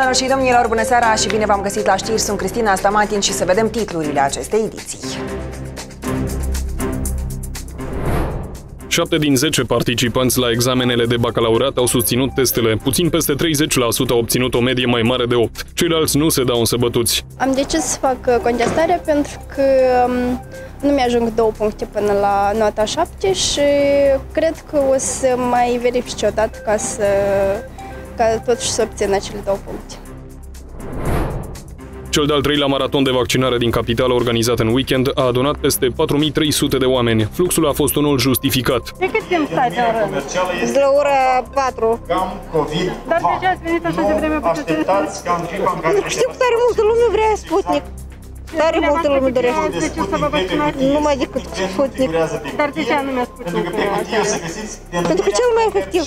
Doamnelor și domnilor, bună seara și bine v-am găsit la știri. Sunt Cristina Stamatin și să vedem titlurile acestei ediții. 7 din 10 participanți la examenele de bacalaureat au susținut testele. Puțin peste 30% au obținut o medie mai mare de 8. Ceilalți nu se dau însăbătuți. Am decis să fac uh, contestare pentru că um, nu mi-ajung două puncte până la nota 7 și cred că o să mai verifice o dată ca să ca totuși să obțin acele două puncte. Cel de-al treilea maraton de vaccinare din capitală organizat în weekend a adunat peste 4300 de oameni. Fluxul a fost unul justificat. De cât timp stați în rând? De la ora 4. Cam COVID. Dar de ce ați venit așa de vreme pe Așteptați că am fi bancat. Știu că tare multă lume vrea Sputnik. Tare multă lume dorește. De ce să vă vaccinați? Numai decât Sputnik. Dar de ce anume Sputnik? Pentru că pe hârtie o să găsiți Pentru că cel mai efectiv.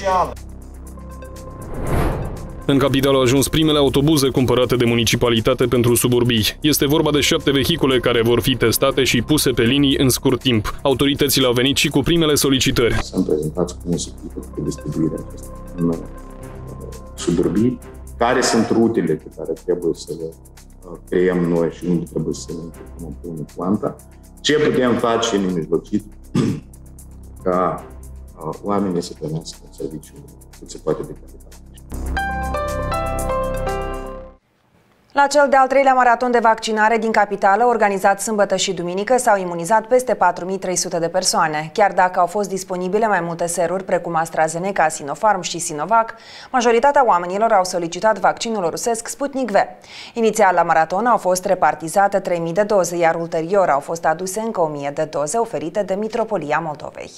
În capitală au ajuns primele autobuze cumpărate de municipalitate pentru suburbii. Este vorba de șapte vehicule care vor fi testate și puse pe linii în scurt timp. Autoritățile au venit și cu primele solicitări. Sunt prezentați cum se cu distribuirea aceasta în uh, suburbii, care sunt rutele pe care trebuie să le uh, creăm noi și unde trebuie să le împreună planta, ce putem face în mijlocit ca uh, oamenii să primească un serviciu cât se poate de calitate. La cel de-al treilea maraton de vaccinare din capitală, organizat sâmbătă și duminică, s-au imunizat peste 4300 de persoane. Chiar dacă au fost disponibile mai multe seruri, precum AstraZeneca, Sinopharm și Sinovac, majoritatea oamenilor au solicitat vaccinul rusesc Sputnik V. Inițial la maraton au fost repartizate 3000 de doze, iar ulterior au fost aduse încă 1000 de doze oferite de Mitropolia Moldovei.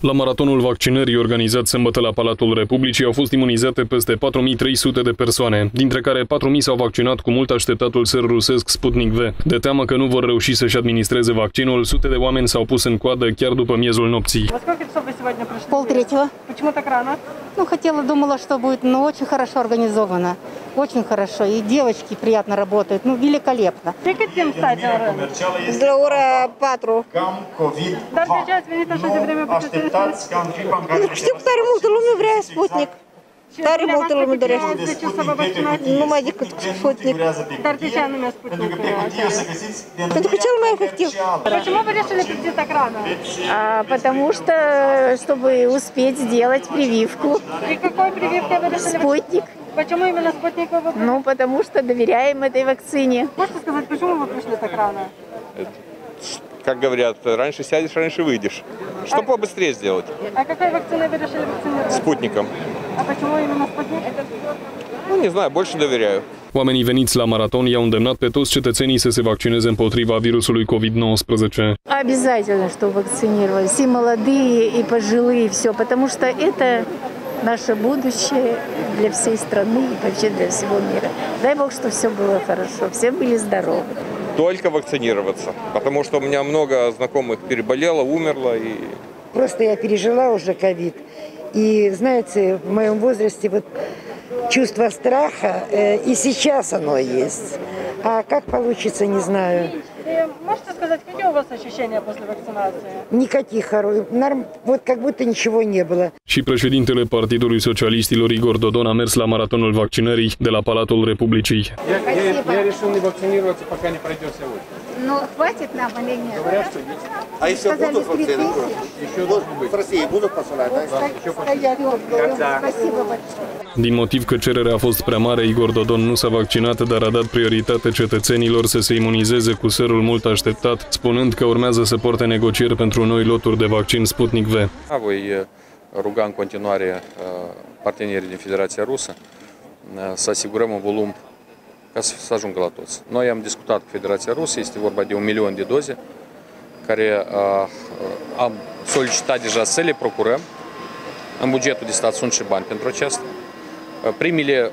La maratonul vaccinării organizat sâmbătă la Palatul Republicii au fost imunizate peste 4300 de persoane, dintre care 4000 s-au vaccinat cu mult așteptatul ser rusesc Sputnik V. De teamă că nu vor reuși să-și administreze vaccinul, sute de oameni s-au пус în coadă chiar după miezul nopții. Во сколько часов вы сегодня пришли? Полтретьего. Почему так рано? Ну, хотела, думала, что будет, но очень хорошо организовано. Очень хорошо. И девочки приятно работают. Ну, великолепно. De cât timp stați în rând? De la ora 4. Cam COVID. Dar de ce ați venit așa de vreme pe Așteptați Știu că tare multă lume vrea Sputnik. Tare multă lume dorește. Vaccinați? Numai decât Sputnik. Dar de ce anume Sputnik? Pentru că cel mai efectiv. Почему вы решили прийти так рано? А, потому что, чтобы успеть сделать прививку. И какой прививкой вы решили? Спутник. Почему именно Спутник вы выбрали? Ну, потому что доверяем этой вакцине. Можете сказать, почему вы пришли так рано? Как говорят, раньше сядешь, раньше выйдешь. Что побыстрее сделать? А какой вакциной вы решили вакцинироваться? Спутником. А почему именно Спутник? Ну, не знаю, больше доверяю. Oamenii veniți la maraton i-au îndemnat pe toți cetățenii să se vaccineze împotriva virusului COVID-19. Обязательно, что вакцинировались. И молодые, и пожилые, все. Потому что это наше будущее для всей страны и вообще для всего мира. Дай Бог, что все было хорошо, все были здоровы. Только вакцинироваться. Потому что у меня много знакомых переболело, умерло. И... Просто я пережила уже ковид. И, знаете, в моем возрасте вот чувство страха, э, и сейчас оно есть. А как получится, не знаю. И можете сказать, какие у вас ощущения после вакцинации? Никаких хороших, норм, вот как будто ничего не было. Și președintele Partidului Socialistilor Igor Dodon a mers la maratonul vaccinării de la Palatul Republicii. Я, я, я решил не вакцинироваться, пока не пройдет вся очередь. Ну, хватит нам или нет? Говорят, что есть. А еще Сказали, будут три вакцины? тысячи. Еще должны быть. В России будут посылать, да? Стоять вот, говорю. Спасибо большое. Din motiv că cererea a fost prea mare, Igor Dodon nu s-a vaccinat, dar a dat prioritate cetățenilor să se imunizeze cu serul mult așteptat, spunând că urmează să porte negocieri pentru noi loturi de vaccin Sputnik V. А Voi uh, ruga în continuare uh, partenerii din Federația Rusă uh, să asigurăm un volum ca să să ajungă la toți. Noi am discutat cu Federația Rusă, este vorba de un milion de doze, care uh, uh, am solicitat deja să le procurăm. În bugetul de stat sunt și bani pentru aceasta. Uh, Primele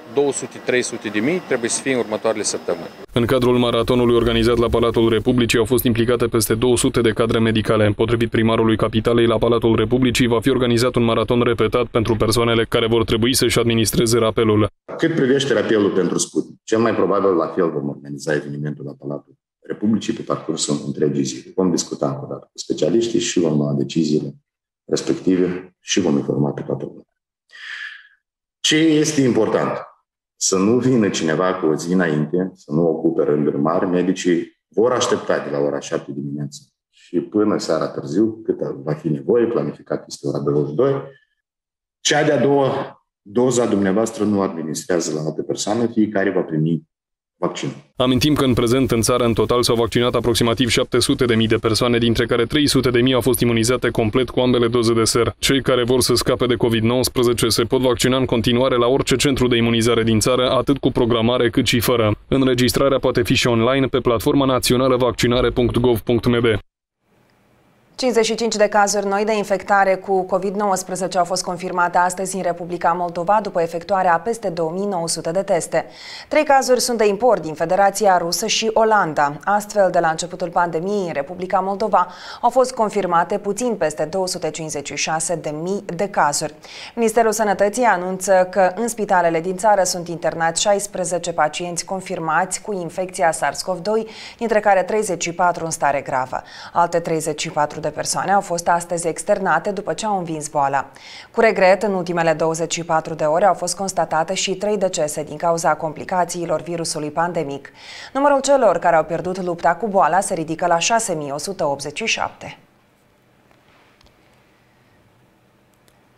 200-300 de mii trebuie să fie în următoarele săptămâni. În cadrul maratonului organizat la Palatul Republicii au fost implicate peste 200 de cadre medicale. Potrivit primarului Capitalei, la Palatul Republicii va fi organizat un maraton repetat pentru persoanele care vor trebui să-și administreze rapelul. Cât privește rapelul pentru Sputnik, cel mai probabil la fel vom organiza evenimentul la Palatul Republicii pe parcursul întregii zile. Vom discuta încă o dată cu specialiștii și vom lua deciziile respective și vom informa pe toată lumea. Ce este important? Să nu vină cineva cu o zi înainte, să nu ocupe rânduri mari. Medicii vor aștepta de la ora 7 dimineața și până seara târziu, cât va fi nevoie, planificat este ora 22. Cea de-a doua doza dumneavoastră nu administrează la alte persoane, fiecare va primi vaccin. Amintim că în prezent în țară în total s-au vaccinat aproximativ 700 de mii de persoane, dintre care 300 de mii au fost imunizate complet cu ambele doze de ser. Cei care vor să scape de COVID-19 se pot vaccina în continuare la orice centru de imunizare din țară, atât cu programare cât și fără. Înregistrarea poate fi și online pe platforma națională vaccinare.gov.md. 55 de cazuri noi de infectare cu COVID-19 au fost confirmate astăzi în Republica Moldova după efectuarea a peste 2900 de teste. Trei cazuri sunt de import din Federația Rusă și Olanda. Astfel, de la începutul pandemiei în Republica Moldova au fost confirmate puțin peste 256 de mii de cazuri. Ministerul Sănătății anunță că în spitalele din țară sunt internați 16 pacienți confirmați cu infecția SARS-CoV-2, dintre care 34 în stare gravă. Alte 34 de persoane au fost astăzi externate după ce au învins boala. Cu regret, în ultimele 24 de ore au fost constatate și trei decese din cauza complicațiilor virusului pandemic. Numărul celor care au pierdut lupta cu boala se ridică la 6187.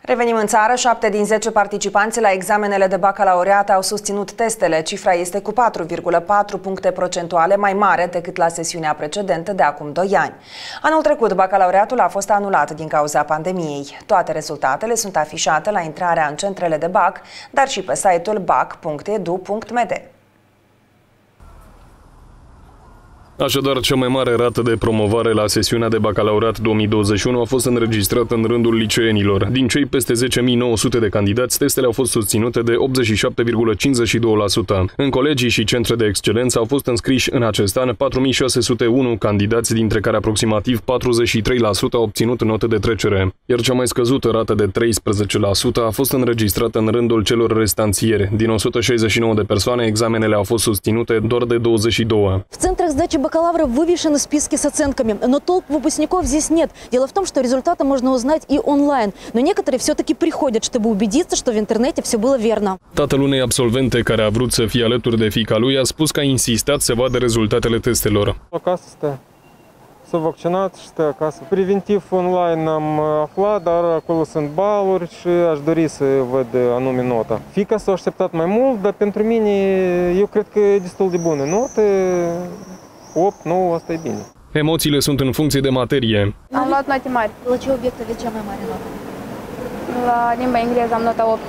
Revenim în țară, 7 din 10 participanți la examenele de bacalaureat au susținut testele. Cifra este cu 4,4 puncte procentuale mai mare decât la sesiunea precedentă de acum 2 ani. Anul trecut, bacalaureatul a fost anulat din cauza pandemiei. Toate rezultatele sunt afișate la intrarea în centrele de BAC, dar și pe site-ul bac.edu.md. Așadar, cea mai mare rată de promovare la sesiunea de bacalaureat 2021 a fost înregistrată în rândul liceenilor. Din cei peste 10.900 de candidați, testele au fost susținute de 87,52%. În colegii și centre de excelență au fost înscriși în acest an 4.601 candidați, dintre care aproximativ 43% au obținut note de trecere. Iar cea mai scăzută rată de 13% a fost înregistrată în rândul celor restanțieri. Din 169 de persoane, examenele au fost susținute doar de 22. В центрах сдачи Бакалавра вывешены списки с оценками, но толк выпускников здесь нет. Дело в том, что результаты можно узнать и онлайн, но некоторые все-таки приходят, чтобы убедиться, что в интернете все было верно. Tatăl unei absolvente care a vrut să fie alături de fiica lui a spus că a insistat să vadă rezultatele testelor. Acasă stă. S-a vaccinat și stă acasă. Preventiv online am aflat, dar acolo sunt baluri și aș dori să văd anume nota. Fica s-a așteptat mai mult, dar pentru mine eu cred că e destul de bună notă. 8, 9, asta e bine. Emoțiile sunt în funcție de materie. Am luat note mari. La ce obiect aveți cea mai mare notă? La limba engleză am nota 8.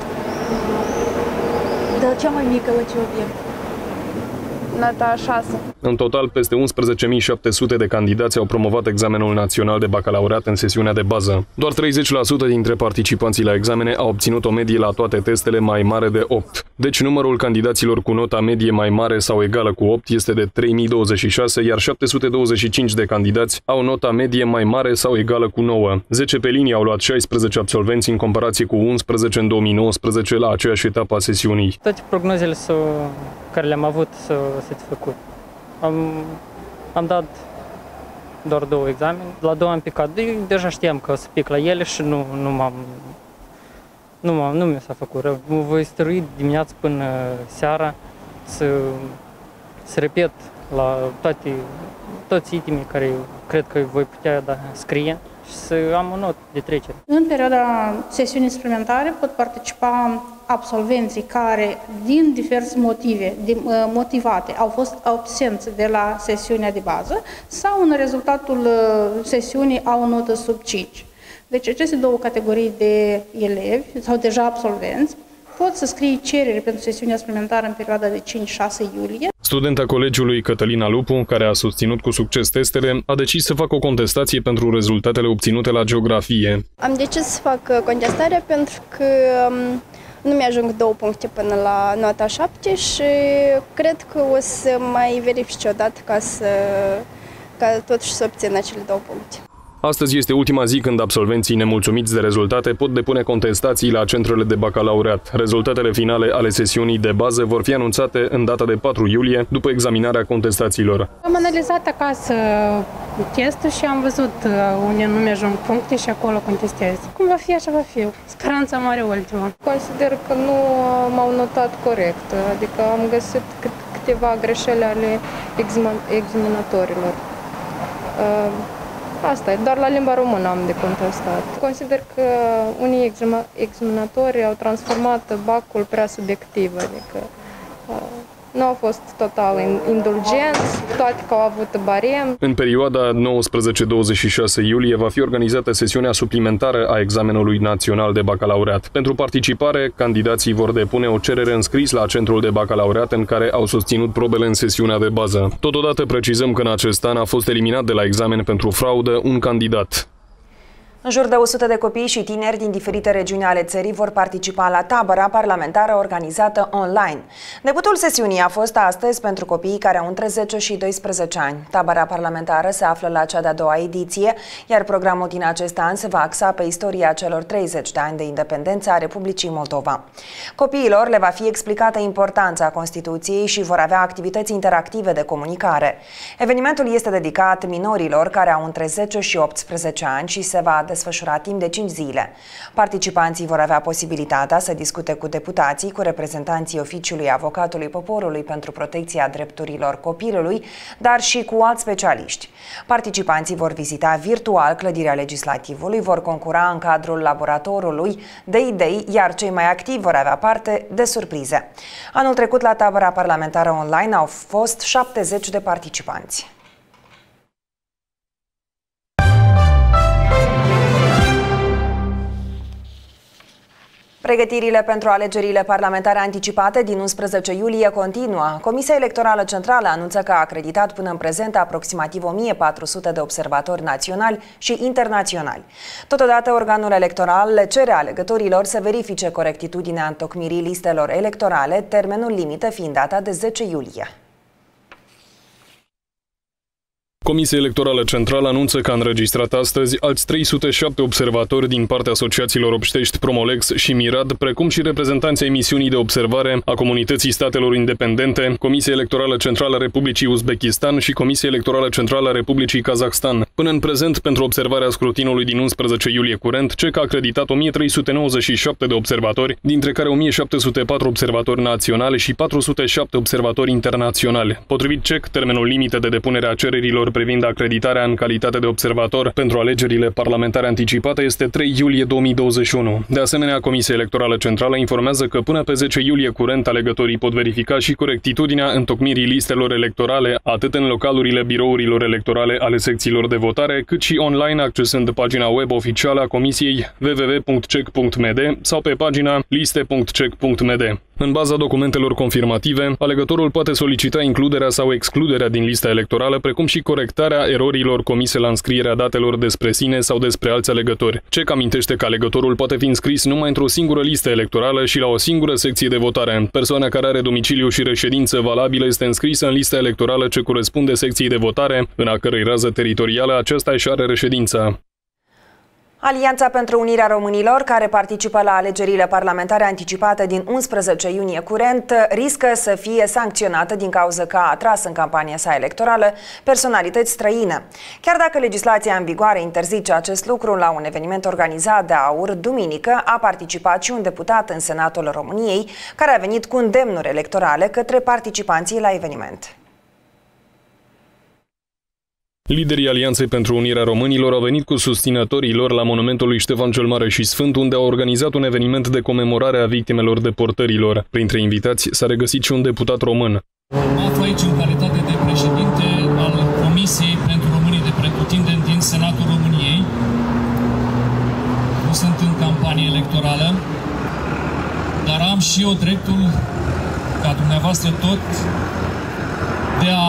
Dar cea mai mică la ce obiect? Nota 6. În total, peste 11.700 de candidați au promovat examenul național de bacalaureat în sesiunea de bază. Doar 30% dintre participanții la examene au obținut o medie la toate testele mai mare de 8. Deci numărul candidaților cu nota medie mai mare sau egală cu 8 este de 3026, iar 725 de candidați au nota medie mai mare sau egală cu 9. 10 pe linie au luat 16 absolvenți în comparație cu 11 în 2019 la aceeași etapă a sesiunii. Toate prognozele s-au, care le-am avut s-au satisfăcut. Am, am dat doar două examene. La două am picat. Eu deja știam că o să pic la ele și nu, nu m-am nu, m-am, nu mi s-a făcut rău. Mă voi stărui dimineața până seara să, să repet la toate, toți itemii care cred că voi putea da, scrie și să am o notă de trecere. În perioada sesiunii suplimentare pot participa absolvenții care, din diverse motive de, motivate, au fost absenți de la sesiunea de bază sau în rezultatul sesiunii au o notă sub 5. Deci aceste două categorii de elevi sau deja absolvenți pot să scrie cerere pentru sesiunea suplimentară în perioada de 5-6 iulie. Studenta colegiului Cătălina Lupu, care a susținut cu succes testele, a decis să facă o contestație pentru rezultatele obținute la geografie. Am decis să fac contestarea pentru că um, nu mi-ajung două puncte până la nota 7 și cred că o să mai verific o dată ca să ca totuși să obțin acele două puncte. Astăzi este ultima zi când absolvenții nemulțumiți de rezultate pot depune contestații la centrele de bacalaureat. Rezultatele finale ale sesiunii de bază vor fi anunțate în data de 4 iulie, după examinarea contestațiilor. Am analizat acasă testul și am văzut uh, unde nu mi-ajung puncte și acolo contestez. Cum va fi, așa va fi. Speranța mare ultima. Consider că nu m-au notat corect, adică am găsit câteva greșeli ale examinatorilor. Uh, asta e, doar la limba română am de contestat. Consider că unii examinatori au transformat bacul prea subiectiv, adică uh, nu au fost total indulgenți, toate că au avut barem. În perioada 19-26 iulie va fi organizată sesiunea suplimentară a examenului național de bacalaureat. Pentru participare, candidații vor depune o cerere înscris la centrul de bacalaureat în care au susținut probele în sesiunea de bază. Totodată precizăm că în acest an a fost eliminat de la examen pentru fraudă un candidat. În jur de 100 de copii și tineri din diferite regiuni ale țării vor participa la tabăra parlamentară organizată online. Debutul sesiunii a fost astăzi pentru copiii care au între 10 și 12 ani. Tabăra parlamentară se află la cea de-a doua ediție, iar programul din acest an se va axa pe istoria celor 30 de ani de independență a Republicii Moldova. Copiilor le va fi explicată importanța Constituției și vor avea activități interactive de comunicare. Evenimentul este dedicat minorilor care au între 10 și 18 ani și se va desfășura timp de 5 zile. Participanții vor avea posibilitatea să discute cu deputații, cu reprezentanții oficiului avocatului poporului pentru protecția drepturilor copilului, dar și cu alți specialiști. Participanții vor vizita virtual clădirea legislativului, vor concura în cadrul laboratorului de idei, iar cei mai activi vor avea parte de surprize. Anul trecut la tabăra parlamentară online au fost 70 de participanți. Pregătirile pentru alegerile parlamentare anticipate din 11 iulie continuă. Comisia Electorală Centrală anunță că a acreditat până în prezent aproximativ 1400 de observatori naționali și internaționali. Totodată, organul electoral le cere alegătorilor să verifice corectitudinea întocmirii listelor electorale, termenul limită fiind data de 10 iulie. Comisia Electorală Centrală anunță că a înregistrat astăzi alți 307 observatori din partea asociațiilor Obștești, Promolex și Mirad, precum și reprezentanții emisiunii de observare a Comunității Statelor Independente, Comisia Electorală Centrală a Republicii Uzbekistan și Comisia Electorală Centrală a Republicii Kazakhstan. Până în prezent, pentru observarea scrutinului din 11 iulie curent, CEC a acreditat 1397 de observatori, dintre care 1704 observatori naționale și 407 observatori internaționali. Potrivit CEC, termenul limită de depunere a cererilor privind acreditarea în calitate de observator pentru alegerile parlamentare anticipate este 3 iulie 2021. De asemenea, Comisia Electorală Centrală informează că până pe 10 iulie curent alegătorii pot verifica și corectitudinea întocmirii listelor electorale atât în localurile birourilor electorale ale secțiilor de votare, cât și online accesând pagina web oficială a Comisiei www.cec.md sau pe pagina liste.cec.md. În baza documentelor confirmative, alegătorul poate solicita includerea sau excluderea din lista electorală, precum și corectarea erorilor comise la înscrierea datelor despre sine sau despre alți alegători. CEC amintește că alegătorul poate fi înscris numai într-o singură listă electorală și la o singură secție de votare. Persoana care are domiciliu și reședință valabilă este înscrisă în lista electorală ce corespunde secției de votare, în a cărei rază teritorială aceasta își are reședința. Alianța pentru Unirea Românilor, care participă la alegerile parlamentare anticipate din 11 iunie curent, riscă să fie sancționată din cauza că a atras în campania sa electorală personalități străine. Chiar dacă legislația în vigoare interzice acest lucru, la un eveniment organizat de AUR, duminică, a participat și un deputat în Senatul României, care a venit cu îndemnuri electorale către participanții la eveniment. Liderii Alianței pentru Unirea Românilor au venit cu susținătorii lor la monumentul lui Ștefan cel Mare și Sfânt, unde au organizat un eveniment de comemorare a victimelor deportărilor. Printre invitați s-a regăsit și un deputat român. Mă aflu aici în calitate de președinte al Comisiei pentru Românii de Pretutindeni din Senatul României. Nu sunt în campanie electorală, dar am și eu dreptul, ca dumneavoastră tot, de a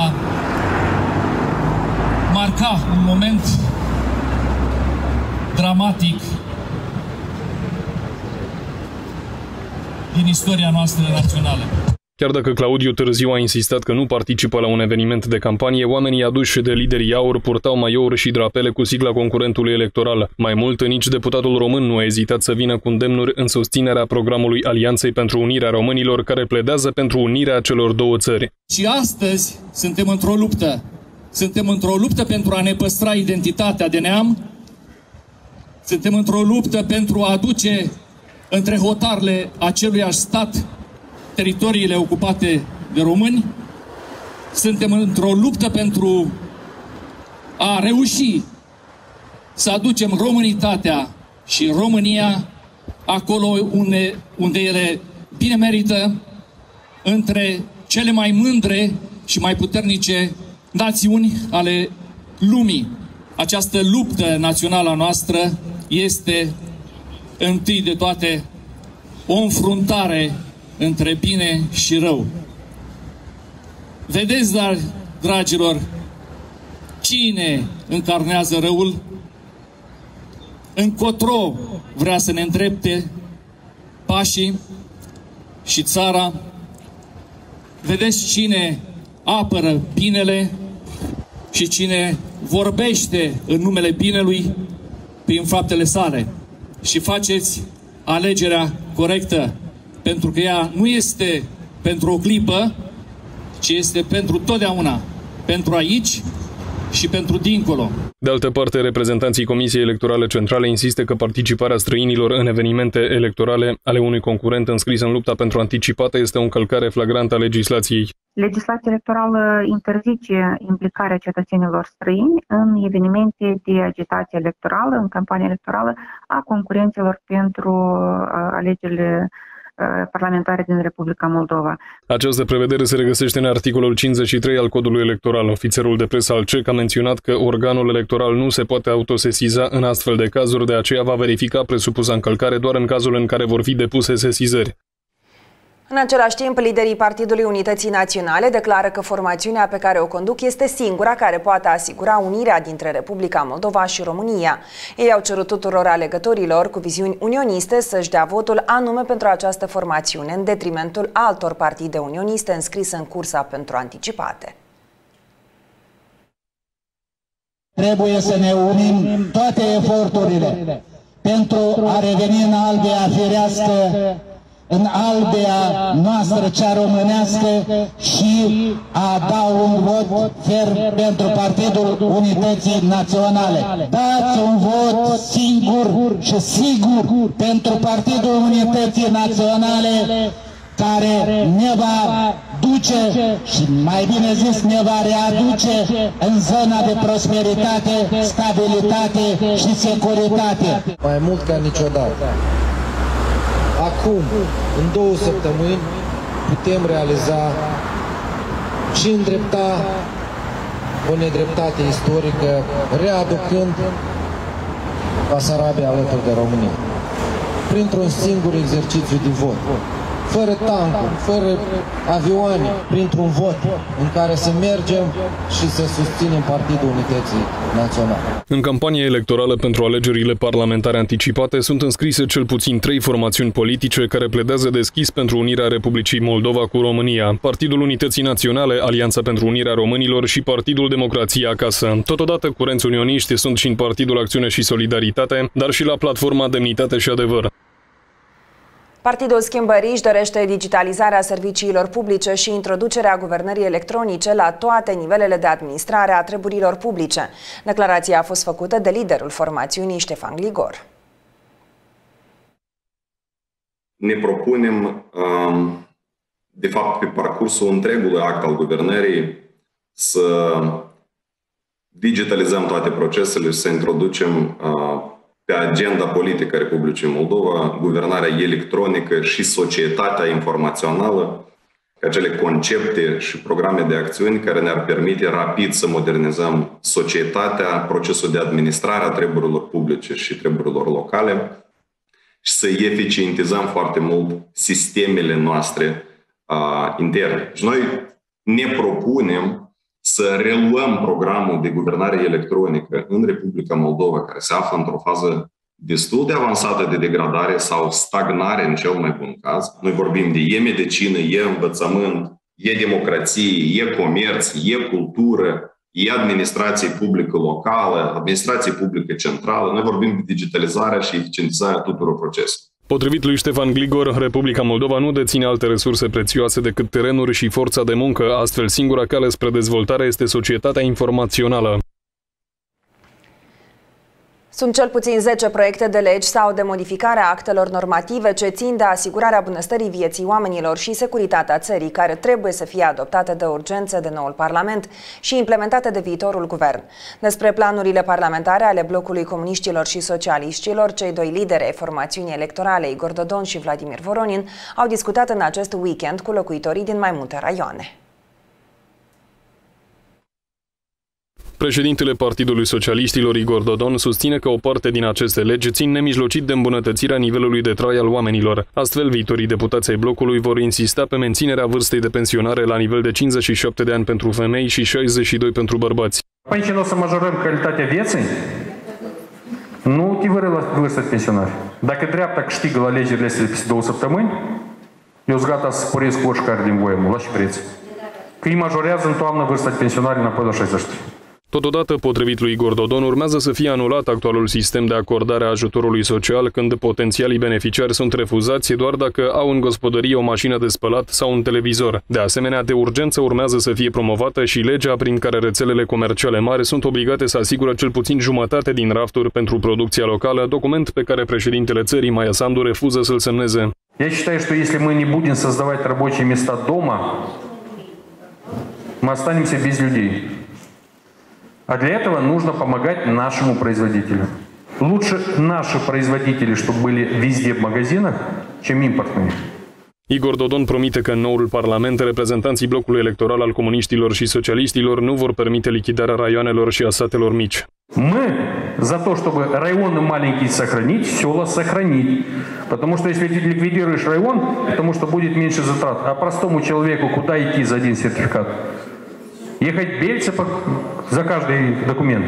marca un moment dramatic din istoria noastră națională. Chiar dacă Claudiu Târziu a insistat că nu participă la un eveniment de campanie, oamenii aduși de liderii aur purtau maior și drapele cu sigla concurentului electoral. Mai mult, nici deputatul român nu a ezitat să vină cu îndemnuri în susținerea programului Alianței pentru Unirea Românilor, care pledează pentru unirea celor două țări. Și astăzi suntem într-o luptă Suntem într-o luptă pentru a ne păstra identitatea de neam. Suntem într-o luptă pentru a aduce între hotarele aceluiași stat teritoriile ocupate de români. Suntem într-o luptă pentru a reuși să aducem românitatea și România acolo unde, unde ele bine merită, între cele mai mândre și mai puternice națiuni ale lumii. Această luptă națională a noastră este întâi de toate o înfruntare între bine și rău. Vedeți, dar, dragilor, cine încarnează răul, încotro vrea să ne îndrepte pașii și țara. Vedeți cine apără binele și cine vorbește în numele binelui prin faptele sale. Și faceți alegerea corectă, pentru că ea nu este pentru o clipă, ci este pentru totdeauna, pentru aici și pentru dincolo. De altă parte, reprezentanții Comisiei Electorale Centrale insistă că participarea străinilor în evenimente electorale ale unui concurent înscris în lupta pentru anticipată este o încălcare flagrantă a legislației. Legislația electorală interzice implicarea cetățenilor străini în evenimente de agitație electorală, în campanie electorală a concurenților pentru uh, alegerile Uh, parlamentare din Republica Moldova. Această prevedere se regăsește în articolul 53 al codului electoral. Ofițerul de presă al CEC a menționat că organul electoral nu se poate autosesiza în astfel de cazuri, de aceea va verifica presupusa încălcare doar în cazul în care vor fi depuse sesizări. În același timp, liderii Partidului Unității Naționale declară că formațiunea pe care o conduc este singura care poate asigura unirea dintre Republica Moldova și România. Ei au cerut tuturor alegătorilor cu viziuni unioniste să-și dea votul anume pentru această formațiune, în detrimentul altor partide unioniste înscrise în cursa pentru anticipate. Trebuie să ne unim toate eforturile pentru a reveni în albia firească în albea noastră cea românească și a da un vot ferm pentru Partidul Unității Naționale. Dați un vot singur și sigur pentru Partidul Unității Naționale care ne va duce și mai bine zis ne va readuce în zona de prosperitate, stabilitate și securitate. Mai mult ca niciodată acum, în două săptămâni, putem realiza și îndrepta o nedreptate istorică, readucând Basarabia alături de România, printr-un singur exercițiu de vot fără tancuri, fără avioane, printr-un vot în care să mergem și să susținem Partidul Unității Naționale. În campania electorală pentru alegerile parlamentare anticipate sunt înscrise cel puțin trei formațiuni politice care pledează deschis pentru unirea Republicii Moldova cu România, Partidul Unității Naționale, Alianța pentru Unirea Românilor și Partidul Democrație Acasă. Totodată, curenți unioniști sunt și în Partidul Acțiune și Solidaritate, dar și la platforma Demnitate și Adevăr. Partidul Schimbării își dorește digitalizarea serviciilor publice și introducerea guvernării electronice la toate nivelele de administrare a treburilor publice. Declarația a fost făcută de liderul formațiunii Ștefan Gligor. Ne propunem, um, de fapt, pe parcursul întregului act al guvernării să digitalizăm toate procesele și să introducem uh, pe agenda politică a Republicii Moldova, guvernarea electronică și societatea informațională, ca cele concepte și programe de acțiuni care ne-ar permite rapid să modernizăm societatea, procesul de administrare a treburilor publice și treburilor locale și să eficientizăm foarte mult sistemele noastre uh, interne. Și noi ne propunem să reluăm programul de guvernare electronică în Republica Moldova, care se află într-o fază destul de avansată de degradare sau stagnare în cel mai bun caz. Noi vorbim de e medicină, e învățământ, e democrație, e comerț, e cultură, e administrație publică locală, administrație publică centrală. Noi vorbim de digitalizarea și eficientizarea tuturor proceselor. Potrivit lui Ștefan Gligor, Republica Moldova nu deține alte resurse prețioase decât terenuri și forța de muncă, astfel singura cale spre dezvoltare este societatea informațională. Sunt cel puțin 10 proiecte de legi sau de modificare a actelor normative ce țin de asigurarea bunăstării vieții oamenilor și securitatea țării, care trebuie să fie adoptate de urgență de noul Parlament și implementate de viitorul guvern. Despre planurile parlamentare ale blocului comuniștilor și socialiștilor, cei doi lideri ai formațiunii electorale, Igor Dodon și Vladimir Voronin, au discutat în acest weekend cu locuitorii din mai multe raioane. Președintele Partidului Socialiștilor Igor Dodon susține că o parte din aceste legi țin nemijlocit de îmbunătățirea nivelului de trai al oamenilor. Astfel, viitorii deputați ai blocului vor insista pe menținerea vârstei de pensionare la nivel de 57 de ani pentru femei și 62 pentru bărbați. Aici nu o să majorăm calitatea vieții? Nu motivări la vârstă de pensionare. Dacă dreapta câștigă la alegerile astea de peste două săptămâni, eu sunt gata să sporesc oricare din voie, la și vreți. Că îi majorează în toamnă vârsta de pensionare înapoi la 63. Totodată, potrivit lui Igor Dodon, urmează să fie anulat actualul sistem de acordare a ajutorului social când potențialii beneficiari sunt refuzați doar dacă au în gospodărie o mașină de spălat sau un televizor. De asemenea, de urgență urmează să fie promovată și legea prin care rețelele comerciale mari sunt obligate să asigură cel puțin jumătate din rafturi pentru producția locală, document pe care președintele țării, Maia Sandu, refuză să-l semneze. Я считаю, что если мы не будем создавать рабочие места дома, мы останемся без людей. А для этого нужно помогать нашему производителю. Лучше наши производители, чтобы были везде в магазинах, чем импортные. Igor Dodon promite că în noul Parlament reprezentanții blocului electoral al comuniștilor și socialistilor nu vor permite lichidarea raioanelor și a satelor mici. Мы за то, чтобы районы маленькие сохранить, села сохранить. Потому что если ликвидируешь район, потому что будет меньше затрат. А простому человеку куда идти за один сертификат? Ехать Бельце за каждый документ.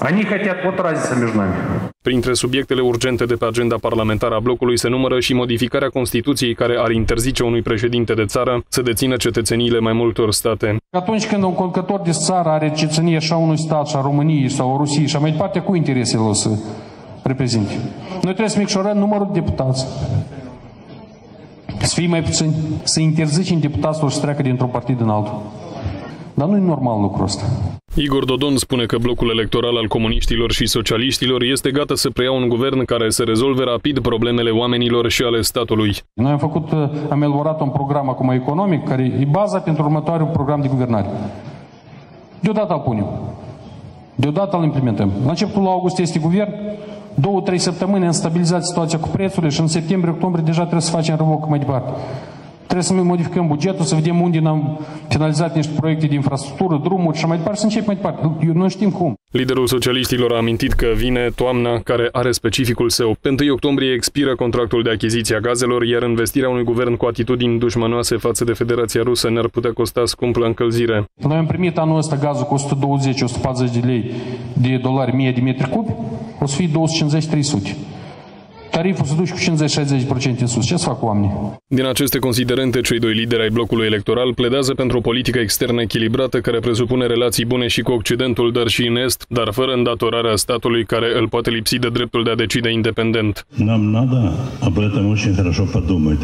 Они хотят, вот разница между нами. Printre subiectele urgente de pe agenda parlamentară a blocului se numără și modificarea Constituției care ar interzice unui președinte de țară să dețină cetățeniile mai multor state. Atunci când un conducător de țară are cetățenie și a unui stat, și a României sau a Rusiei și a mai departe, cu interesele o să reprezinte. Noi trebuie să micșorăm numărul de deputați. Să fie mai puțin, să interzicem deputaților să treacă dintr-un partid în altul. Dar nu e normal lucrul ăsta. Igor Dodon spune că blocul electoral al comuniștilor și socialiștilor este gata să preia un guvern care să rezolve rapid problemele oamenilor și ale statului. Noi am făcut, am elaborat un program acum economic care e baza pentru următoarea program de guvernare. Deodată îl punem. Deodată îl implementăm. La începutul august este guvern, două, trei săptămâni am stabilizat situația cu prețurile și în septembrie-octombrie deja trebuie să facem revoc mai departe. Trebuie să mai modificăm bugetul, să vedem unde am finalizat niște proiecte de infrastructură, drumuri și mai departe, să începem mai departe. Eu nu știm cum. Liderul socialiștilor a amintit că vine toamna, care are specificul său. Pe 1 octombrie expiră contractul de achiziție a gazelor, iar investirea unui guvern cu atitudini dușmanoase față de Federația Rusă ne-ar putea costa scump la încălzire. Noi am primit anul ăsta gazul cu 120-140 de lei de dolari mie de metri cubi, o să fie 250-300 Tariful se duce cu 50-60% în sus. Ce să fac oamenii? Din aceste considerente, cei doi lideri ai blocului electoral pledează pentru o politică externă echilibrată care presupune relații bune și cu Occidentul, dar și în Est, dar fără îndatorarea statului care îl poate lipsi de dreptul de a decide independent. Нам надо об этом очень хорошо подумать.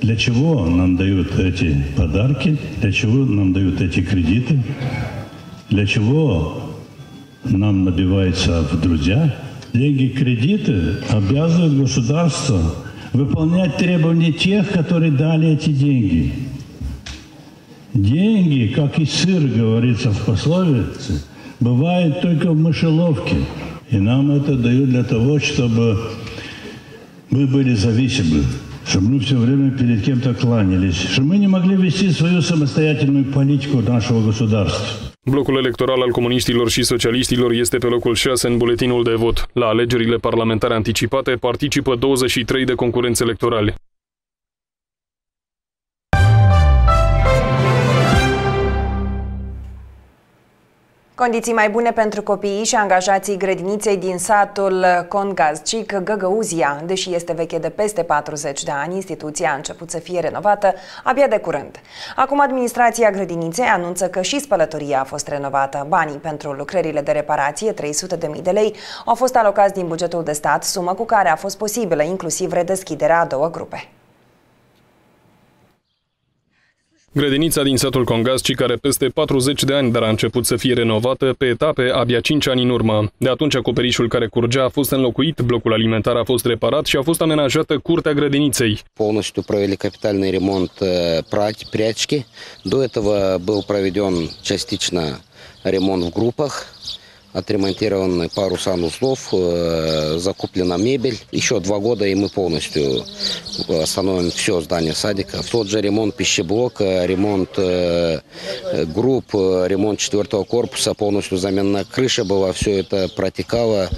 Для чего нам дают эти подарки? Для чего нам дают эти кредиты? Для чего нам набивается в друзья? Деньги кредиты обязывают государство выполнять требования тех, которые дали эти деньги. Деньги, как и сыр, говорится в пословице, бывают только в мышеловке. И нам это дают для того, чтобы мы были зависимы, чтобы мы все время перед кем-то кланялись, чтобы мы не могли вести свою самостоятельную политику нашего государства. Blocul electoral al comuniștilor și socialiștilor este pe locul 6 în buletinul de vot. La alegerile parlamentare anticipate participă 23 de concurenți electorali. Condiții mai bune pentru copiii și angajații grădiniței din satul Congazcic, Găgăuzia. Deși este veche de peste 40 de ani, instituția a început să fie renovată abia de curând. Acum administrația grădiniței anunță că și spălătoria a fost renovată. Banii pentru lucrările de reparație, 300.000 de lei, au fost alocați din bugetul de stat, sumă cu care a fost posibilă inclusiv redeschiderea a două grupe. Grădinița din satul Congasci, care peste 40 de ani, dar a început să fie renovată pe etape abia 5 ani în urmă. De atunci acoperișul care curgea a fost înlocuit, blocul alimentar a fost reparat și a fost amenajată curtea grădiniței. Полностью провели капитальный ремонт прячки. До этого был проведен частично ремонт в группах Отремонтированы пару санузлов, э, закуплена мебель. Еще два года и мы полностью остановим все здание садика. Тот же ремонт пищеблока, ремонт э, групп, ремонт четвертого корпуса, полностью замена крыши была, все это протекало.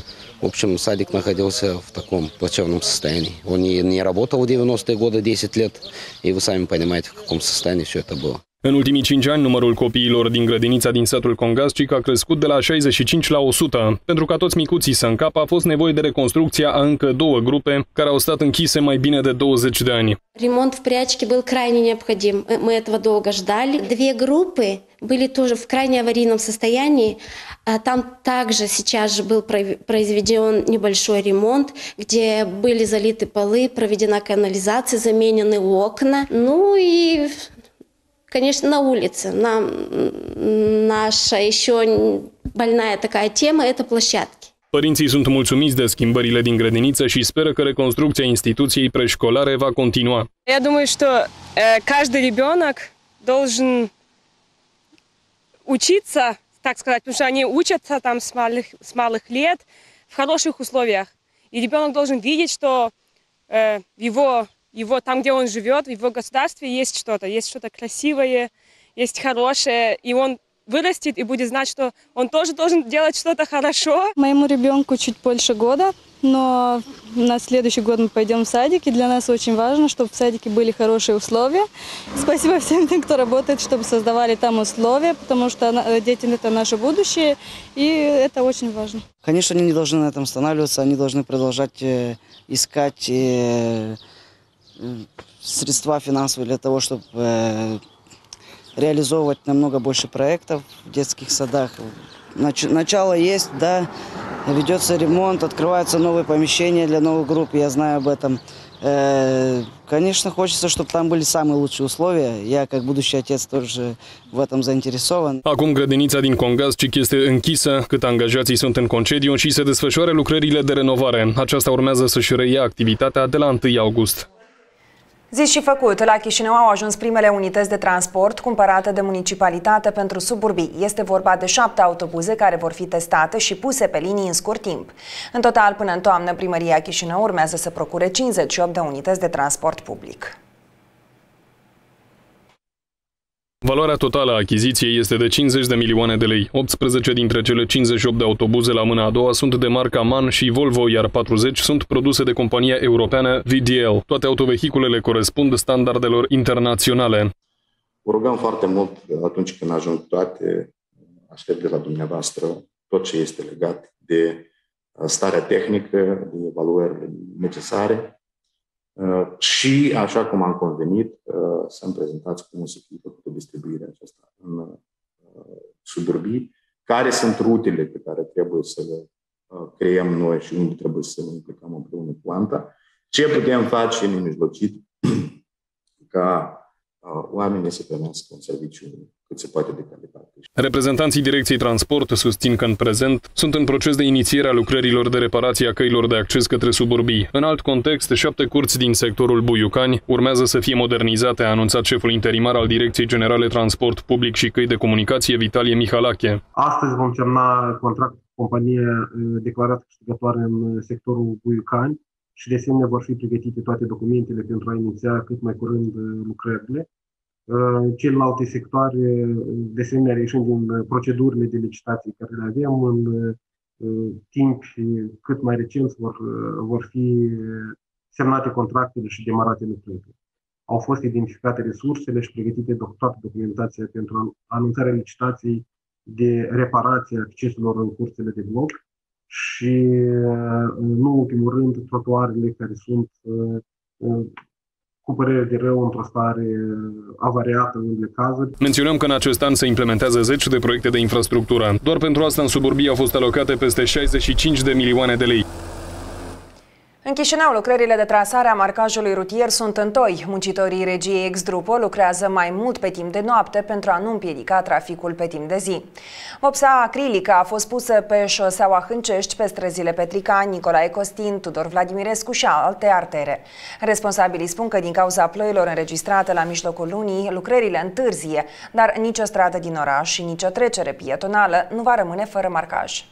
В общем, садик находился в таком плачевном состоянии. Он не, не работал в 90-е годы 10 лет, и вы сами понимаете, в каком состоянии все это было. În ultimii 5 ani, numărul copiilor din grădinița din satul Congascic a crescut de la 65 la 100. Pentru ca toți micuții să încapă, a fost nevoie de reconstrucția a încă două grupe, care au stat închise mai bine de 20 de ani. Ремонт в прячке был крайне необходим. Мы этого долго ждали. Две группы были тоже в крайне аварийном состоянии. Там также сейчас же был произведен небольшой ремонт, где были залиты полы, проведена канализация, заменены окна. Ну и конечно, на улице. Нам, наша еще больная такая тема – это площадки. Părinții sunt mulțumiți de schimbările din grădiniță și speră că reconstrucția instituției preșcolare va continua. Я думаю, что э, каждый ребенок должен учиться, так сказать, потому что они учатся там с малых, с малых лет в хороших условиях. И ребенок должен видеть, что э, в его его там, где он живет, в его государстве есть что-то, есть что-то красивое, есть хорошее, и он вырастет и будет знать, что он тоже должен делать что-то хорошо. Моему ребенку чуть больше года, но на следующий год мы пойдем в садик, и для нас очень важно, чтобы в садике были хорошие условия. Спасибо всем тем, кто работает, чтобы создавали там условия, потому что дети – это наше будущее, и это очень важно. Конечно, они не должны на этом останавливаться, они должны продолжать э, искать э, средства финансовые для того, чтобы э, реализовывать намного больше проектов в детских садах. Нач начало есть, да, ведется ремонт, открываются новые помещения для новых групп, я знаю об этом. Э, конечно, хочется, чтобы там были самые лучшие условия. Я, как будущий отец, тоже в этом заинтересован. Acum grădinița din Congazcic este închisă, cât angajații sunt în concediu și se desfășoară lucrările de renovare. Aceasta urmează să-și reia activitatea de la 1 august. Zis și făcut, la Chișinău au ajuns primele unități de transport cumpărate de municipalitate pentru suburbii. Este vorba de șapte autobuze care vor fi testate și puse pe linii în scurt timp. În total, până în toamnă, primăria Chișinău urmează să procure 58 de unități de transport public. Valoarea totală a achiziției este de 50 de milioane de lei. 18 dintre cele 58 de autobuze la mâna a doua sunt de marca MAN și Volvo, iar 40 sunt produse de compania europeană VDL. Toate autovehiculele corespund standardelor internaționale. Vă rugăm foarte mult atunci când ajung toate, aștept de la dumneavoastră tot ce este legat de starea tehnică, de evaluări necesare, Uh, și, așa cum am convenit, uh, să-mi prezentați cum o să fie făcută distribuirea aceasta în uh, suburbii, care sunt rutele pe care trebuie să le creăm noi și unde trebuie să ne implicăm împreună cu planta, ce putem face în mijlocit ca oamenii să primească un serviciu cât se poate de calitate. Reprezentanții Direcției Transport susțin că în prezent sunt în proces de inițiere a lucrărilor de reparație a căilor de acces către suburbii. În alt context, șapte curți din sectorul Buiucani urmează să fie modernizate, a anunțat șeful interimar al Direcției Generale Transport Public și Căi de Comunicație, Vitalie Mihalache. Astăzi vom semna contract cu companie declarată câștigătoare în sectorul Buiucani și de asemenea vor fi pregătite toate documentele pentru a iniția cât mai curând lucrările. Celelalte sectoare, de asemenea, reieșind din procedurile de licitații care le avem, în timp cât mai recent vor, vor fi semnate contractele și demarate lucrările. Au fost identificate resursele și pregătite toată documentația pentru anunțarea licitației de reparație a acceselor în curțile de bloc și, nu în ultimul rând, trotuarele care sunt cu părere de rău într-o stare avariată în unele cazuri. Menționăm că în acest an se implementează 10 de proiecte de infrastructură. Doar pentru asta în suburbie au fost alocate peste 65 de milioane de lei. În Chișinău, lucrările de trasare a marcajului rutier sunt întoi. Muncitorii regiei Exdrupo lucrează mai mult pe timp de noapte pentru a nu împiedica traficul pe timp de zi. Vopsa acrilică a fost pusă pe șoseaua Hâncești, pe străzile Petrica, Nicolae Costin, Tudor Vladimirescu și alte artere. Responsabilii spun că din cauza ploilor înregistrate la mijlocul lunii, lucrările întârzie, dar nicio stradă din oraș și nicio trecere pietonală nu va rămâne fără marcaj.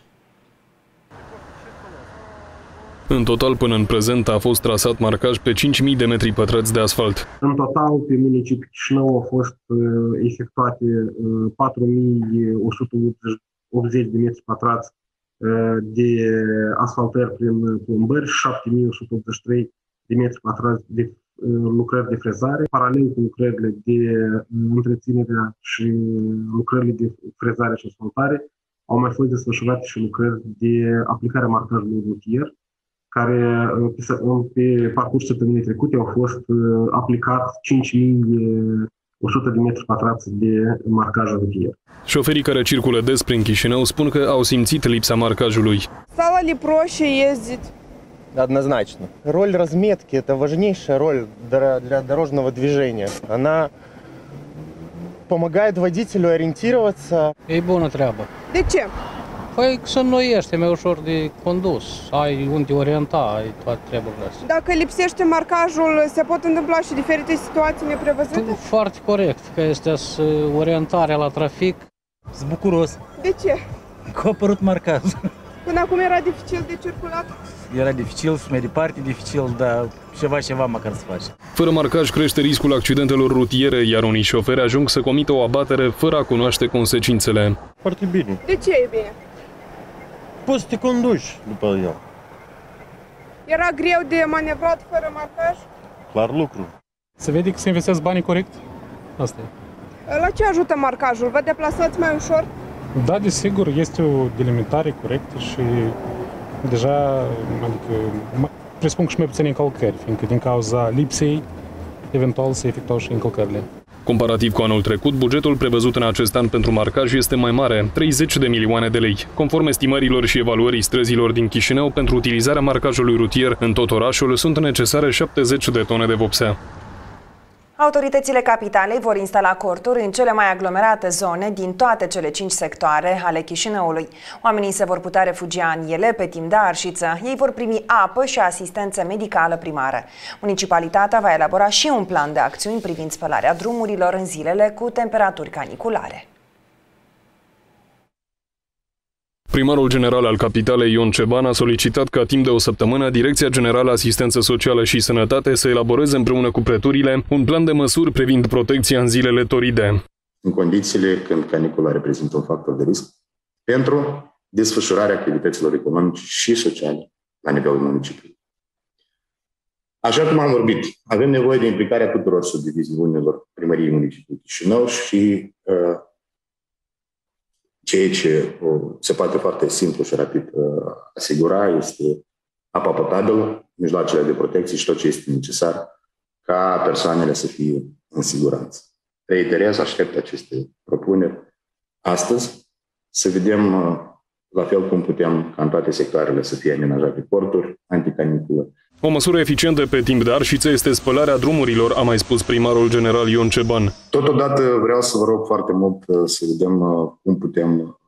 În total, până în prezent, a fost trasat marcaj pe 5.000 de metri pătrați de asfalt. În total, pe municipiul Chișinău au fost uh, efectuate uh, 4.180 de metri pătrați uh, de asfaltări prin plombări, 7.183 de metri pătrați de uh, lucrări de frezare, paralel cu lucrările de uh, întreținere și lucrările de frezare și asfaltare, au mai fost desfășurate și lucrări de aplicare a marcajului rutier, care uh, pe parcursul săptămânii trecute au fost uh, aplicat 5100 de metri pătrați de marcaj rutier. Șoferii care circulă des prin Chișinău spun că au simțit lipsa marcajului. Стало ли проще ездить? Однозначно. Роль разметки – это важнейшая роль для дорожного движения. Она помогает водителю ориентироваться. E bună treabă. De ce? Păi să înnoiește, mai ușor de condus, ai unde orienta, ai toate treburile astea. Dacă lipsește marcajul, se pot întâmpla și diferite situații neprevăzute? Foarte corect, că este orientarea la trafic. Sunt bucuros. De ce? Că a apărut marcajul. Până acum era dificil de circulat? Era dificil și mai departe dificil, dar ceva, ceva măcar să faci. Fără marcaj crește riscul accidentelor rutiere, iar unii șoferi ajung să comită o abatere fără a cunoaște consecințele. Foarte bine. De ce e bine? Poți să te conduci după el. Era greu de manevrat fără marcaj? Clar lucru. Se vede că se investează banii corect? Asta e. La ce ajută marcajul? Vă deplasați mai ușor? Da, desigur, este o delimitare corectă și deja, adică, presupun că și mai puține încălcări, fiindcă din cauza lipsei, eventual se efectuau și încălcările. Comparativ cu anul trecut, bugetul prevăzut în acest an pentru marcaj este mai mare, 30 de milioane de lei. Conform estimărilor și evaluării străzilor din Chișinău, pentru utilizarea marcajului rutier în tot orașul sunt necesare 70 de tone de vopsea. Autoritățile capitalei vor instala corturi în cele mai aglomerate zone din toate cele cinci sectoare ale Chișinăului. Oamenii se vor putea refugia în ele pe timp de arșiță. Ei vor primi apă și asistență medicală primară. Municipalitatea va elabora și un plan de acțiuni privind spălarea drumurilor în zilele cu temperaturi caniculare. Primarul general al capitalei Ion Ceban a solicitat ca timp de o săptămână Direcția Generală Asistență Socială și Sănătate să elaboreze împreună cu preturile un plan de măsuri privind protecția în zilele toride. În condițiile când canicula reprezintă un factor de risc pentru desfășurarea activităților economice și sociale la nivelul municipiului. Așa cum am vorbit, avem nevoie de implicarea tuturor subdiviziunilor primăriei municipiului Chișinău și uh, Ceea ce se poate foarte simplu și rapid asigura este apa potabilă, mijloacele de protecție și tot ce este necesar ca persoanele să fie în siguranță. Reiterez, aștept aceste propuneri astăzi, să vedem la fel cum putem ca în toate sectoarele să fie amenajate porturi anticaniculă, o măsură eficientă pe timp de arșiță este spălarea drumurilor, a mai spus primarul general Ion Ceban. Totodată vreau să vă rog foarte mult uh, să vedem uh, cum putem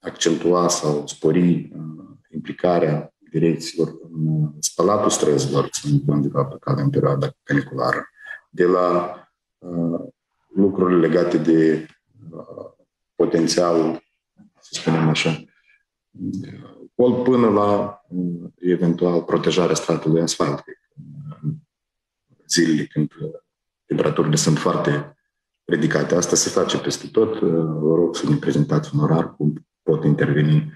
accentua sau spori uh, implicarea direcțiilor în spălatul străzilor, ținând cont de faptul că avem perioada caniculară, de la uh, lucruri legate de uh, potențial, să spunem așa, pol până la eventual protejarea stratului asfalt. Zilele când temperaturile sunt foarte ridicate. Asta se face peste tot. Vă rog să ne prezentați un orar cum pot interveni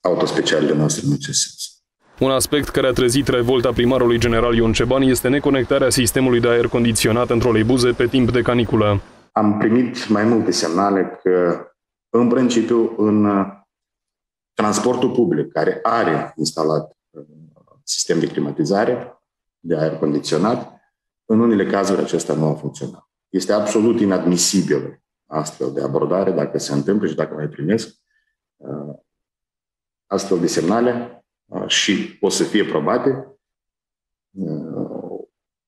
autospecialele noastre în acest sens. Un aspect care a trezit revolta primarului general Ion Ceban este neconectarea sistemului de aer condiționat într-o leibuze pe timp de caniculă. am primit mai multe semnale că, în principiu, în transportul public, care are instalat sistem de climatizare, de aer condiționat, în unele cazuri acesta nu a funcționat. Este absolut inadmisibil astfel de abordare dacă se întâmplă și dacă mai primesc astfel de semnale și o să fie probate,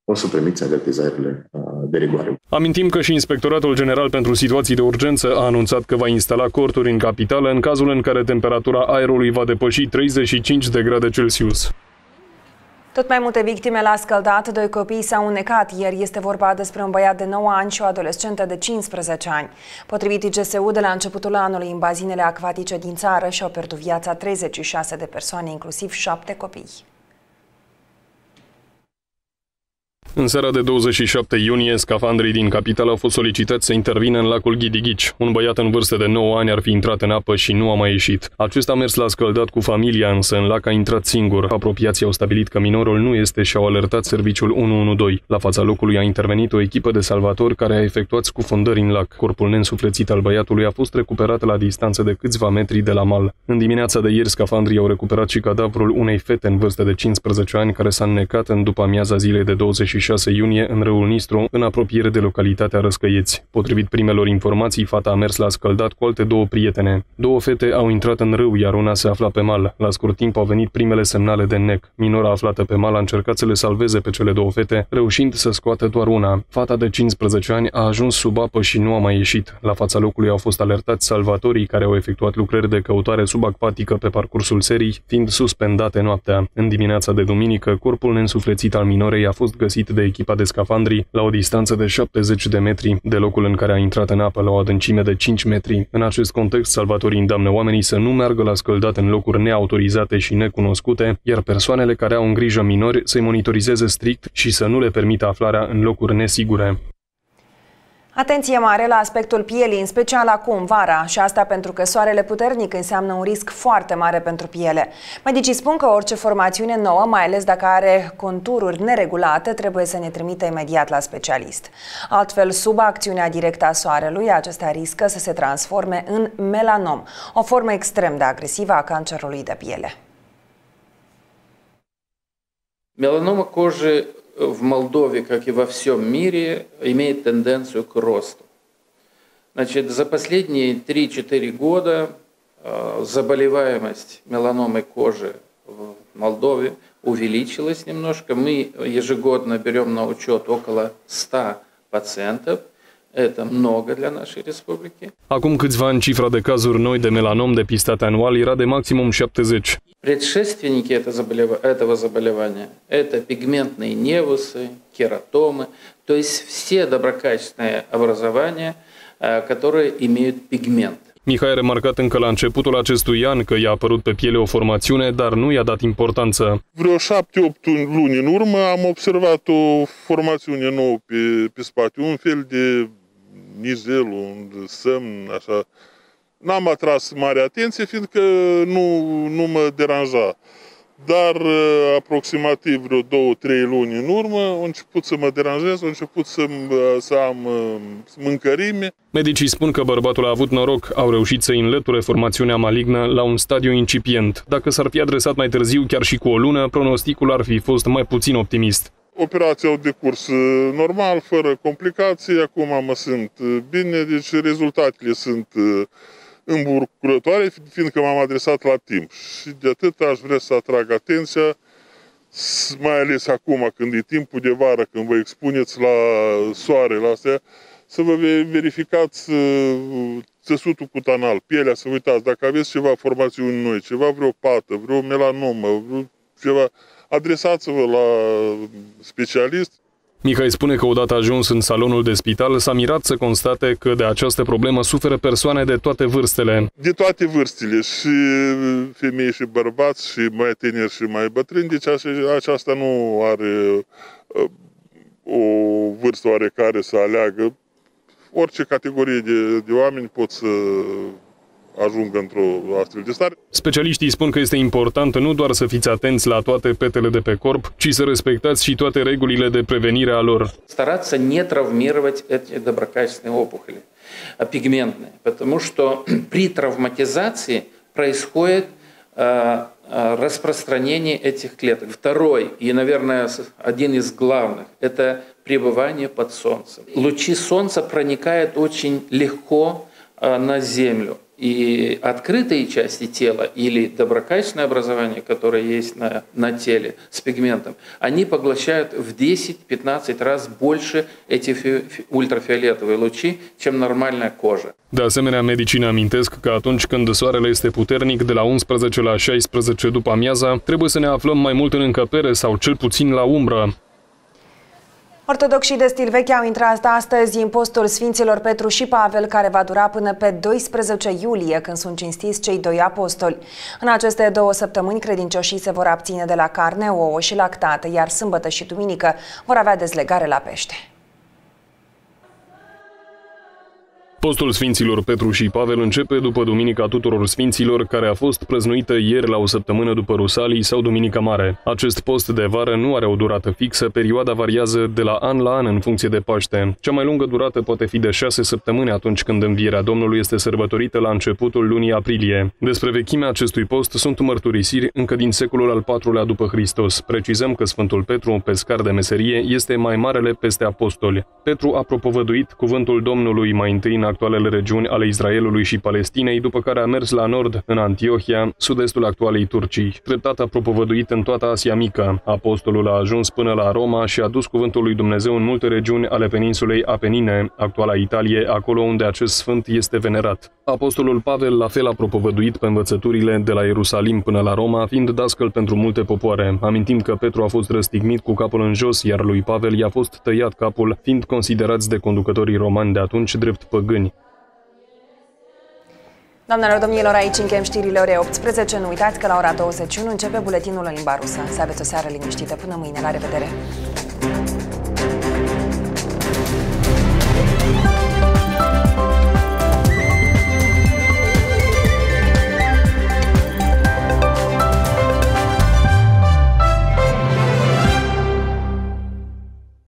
o să primiți avertizările de rigoare. Amintim că și Inspectoratul General pentru Situații de Urgență a anunțat că va instala corturi în capitală în cazul în care temperatura aerului va depăși 35 de grade Celsius. Tot mai multe victime la scăldat, doi copii s-au unecat. Ieri este vorba despre un băiat de 9 ani și o adolescentă de 15 ani. Potrivit IGSU, de la începutul anului, în bazinele acvatice din țară și-au pierdut viața 36 de persoane, inclusiv 7 copii. În seara de 27 iunie, scafandrii din capital au fost solicitați să intervină în lacul Ghidighici. Un băiat în vârstă de 9 ani ar fi intrat în apă și nu a mai ieșit. Acesta a mers la scăldat cu familia, însă în lac a intrat singur. Apropiații au stabilit că minorul nu este și au alertat serviciul 112. La fața locului a intervenit o echipă de salvatori care a efectuat scufundări în lac. Corpul neînsuflețit al băiatului a fost recuperat la distanță de câțiva metri de la mal. În dimineața de ieri, scafandrii au recuperat și cadavrul unei fete în vârstă de 15 ani care s-a înnecat în după amiaza zilei de 26 6 iunie în râul Nistru, în apropiere de localitatea Răscăieți. Potrivit primelor informații, fata a mers la scăldat cu alte două prietene. Două fete au intrat în râu, iar una se afla pe mal. La scurt timp au venit primele semnale de nec. Minora aflată pe mal a încercat să le salveze pe cele două fete, reușind să scoată doar una. Fata de 15 ani a ajuns sub apă și nu a mai ieșit. La fața locului au fost alertați salvatorii care au efectuat lucrări de căutare subacvatică pe parcursul serii, fiind suspendate noaptea. În dimineața de duminică, corpul neînsuflețit al minorei a fost găsit de echipa de scafandri la o distanță de 70 de metri de locul în care a intrat în apă la o adâncime de 5 metri. În acest context, salvatorii îndeamnă oamenii să nu meargă la scăldat în locuri neautorizate și necunoscute, iar persoanele care au în grijă minori să-i monitorizeze strict și să nu le permită aflarea în locuri nesigure. Atenție mare la aspectul pielii, în special acum, vara, și asta pentru că soarele puternic înseamnă un risc foarte mare pentru piele. Medicii spun că orice formațiune nouă, mai ales dacă are contururi neregulate, trebuie să ne trimită imediat la specialist. Altfel, sub acțiunea directă a soarelui, acestea riscă să se transforme în melanom, o formă extrem de agresivă a cancerului de piele. Меланома кожи в Молдове, как и во всем мире, имеет тенденцию к росту. Значит, за последние 3-4 года заболеваемость меланомой кожи в Молдове увеличилась немножко. Мы ежегодно берем на учет около 100 пациентов – Это много для нашей республики. Acum câțiva ani, cifra de cazuri noi de melanom depistate anual era de maximum 70. Предшественники этого заболевания – это пигментные невусы, кератомы, то есть все доброкачественные образования, которые имеют пигмент. Mihai a remarcat încă la începutul acestui an că i-a apărut pe piele o formațiune, dar nu i-a dat importanță. Vreo șapte-opt luni în urmă am observat o formațiune nouă pe, pe spate, un fel de nizel, un semn, așa. N-am atras mare atenție, fiindcă nu, nu mă deranja. Dar uh, aproximativ vreo două, trei luni în urmă a început să mă deranjez, a început să, să am uh, mâncărime. Medicii spun că bărbatul a avut noroc, au reușit să înlăture formațiunea malignă la un stadiu incipient. Dacă s-ar fi adresat mai târziu, chiar și cu o lună, pronosticul ar fi fost mai puțin optimist. Operația au decurs uh, normal, fără complicații, acum mă sunt bine, deci rezultatele sunt îmbucurătoare, fiindcă m-am adresat la timp. Și de atât aș vrea să atrag atenția, mai ales acum când e timpul de vară, când vă expuneți la soare, la astea, să vă verificați uh, țesutul cutanal, pielea, să uitați, dacă aveți ceva formațiuni noi, ceva vreo pată, vreo melanomă, vreo ceva, adresați-vă la specialist Mihai spune că odată ajuns în salonul de spital, s-a mirat să constate că de această problemă suferă persoane de toate vârstele. De toate vârstele, și femei și bărbați, și mai tineri și mai bătrâni, deci aceasta nu are uh, o vârstă oarecare să aleagă. Orice categorie de, de oameni pot să ajungă într-o astfel de stare. Specialiștii spun că este important nu doar să fiți atenți la toate petele de pe corp, ci să respectați și toate regulile de prevenire a lor. Стараться не травмировать эти доброкачественные опухоли пигментные, потому что при травматизации происходит распространение этих клеток. Второй, и, наверное, один из главных, это пребывание под солнцем. Лучи солнца проникают очень легко на Землю. И открытые части тела или доброкачественное образование, которое есть на, на теле с пигментом, они поглощают в 10-15 раз больше эти ультрафиолетовые лучи, чем нормальная кожа. De asemenea, medicii amintesc că atunci când soarele este puternic, de la 11 la 16 după amiaza, trebuie să ne aflăm mai mult în încăpere sau cel puțin la umbră. Ortodoxii de stil vechi au intrat astăzi în postul Sfinților Petru și Pavel, care va dura până pe 12 iulie, când sunt cinstiți cei doi apostoli. În aceste două săptămâni, credincioșii se vor abține de la carne, ouă și lactate, iar sâmbătă și duminică vor avea dezlegare la pește. Postul Sfinților Petru și Pavel începe după Duminica Tuturor Sfinților, care a fost prăznuită ieri la o săptămână după Rusalii sau Duminica Mare. Acest post de vară nu are o durată fixă, perioada variază de la an la an în funcție de Paște. Cea mai lungă durată poate fi de șase săptămâni atunci când învierea Domnului este sărbătorită la începutul lunii aprilie. Despre vechimea acestui post sunt mărturisiri încă din secolul al IV-lea după Hristos. Precizăm că Sfântul Petru, pescar de meserie, este mai marele peste apostoli. Petru a propovăduit cuvântul Domnului mai întâi în actualele regiuni ale Israelului și Palestinei, după care a mers la nord, în Antiohia, sud-estul actualei Turcii. Treptat a propovăduit în toată Asia Mică. Apostolul a ajuns până la Roma și a dus cuvântul lui Dumnezeu în multe regiuni ale peninsulei Apenine, actuala Italie, acolo unde acest sfânt este venerat. Apostolul Pavel la fel a propovăduit pe învățăturile de la Ierusalim până la Roma, fiind dascăl pentru multe popoare. Amintim că Petru a fost răstignit cu capul în jos, iar lui Pavel i-a fost tăiat capul, fiind considerați de conducătorii romani de atunci drept păgâni. Doamnelor, domnilor, aici încheiem știrile ore 18. Nu uitați că la ora 21 începe buletinul în limba rusă. Să aveți o seară liniștită. Până mâine. La revedere!